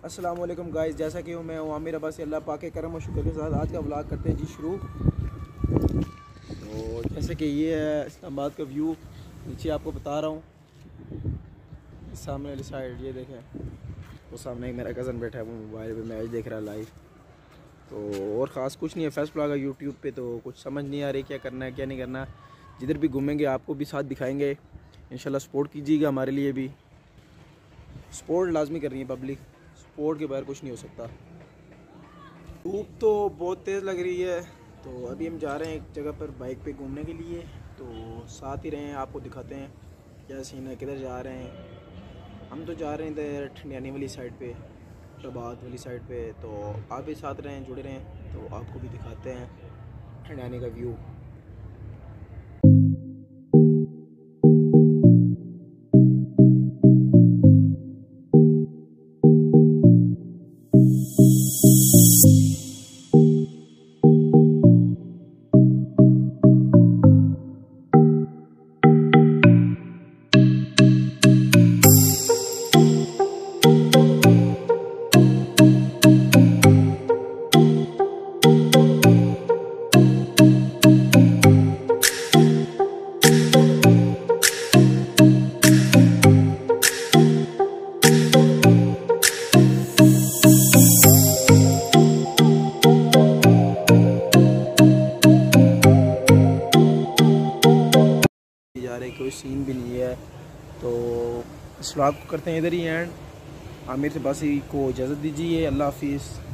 वालेकुम गाइस जैसा कि मैं हूँ आमिर अब्बासी। अल्लाह पाक के करम और शुक्र के साथ आज का ब्लॉग करते हैं जी शुरू। तो जैसे कि ये है इस्लामाबाद का व्यू नीचे आपको बता रहा हूँ। सामने वाली साइड ये देखें। वो सामने एक मेरा कज़न बैठा है, वो मोबाइल पे मैच देख रहा है लाइव तो और ख़ास कुछ नहीं है। फ़र्स्ट ब्लॉग है यूट्यूब पर तो कुछ समझ नहीं आ रही क्या करना है, क्या नहीं करना। जिधर भी घूमेंगे, आपको भी साथ दिखाएँगे। इंशाल्लाह सपोर्ट कीजिएगा हमारे लिए भी। सपोर्ट लाजमी करनी है पब्लिक सपोर्ट के बाहर कुछ नहीं हो सकता। धूप तो बहुत तेज़ लग रही है तो अभी हम जा रहे हैं एक जगह पर बाइक पे घूमने के लिए तो साथ ही रहें, आपको दिखाते हैं क्या सीन है किधर जा रहे हैं। हम तो जा रहे हैं इधर ठंडियानी वाली साइड पे, प्रभात वाली साइड पे तो आप भी साथ रहें, जुड़े रहें तो आपको भी दिखाते हैं ठंडियानी का व्यू। रहे कोई सीन भी नहीं है। तो इस व्लॉग को करते हैं इधर ही एंड आमिर से बस को इजाज़त दीजिए। अल्लाह हाफिज़।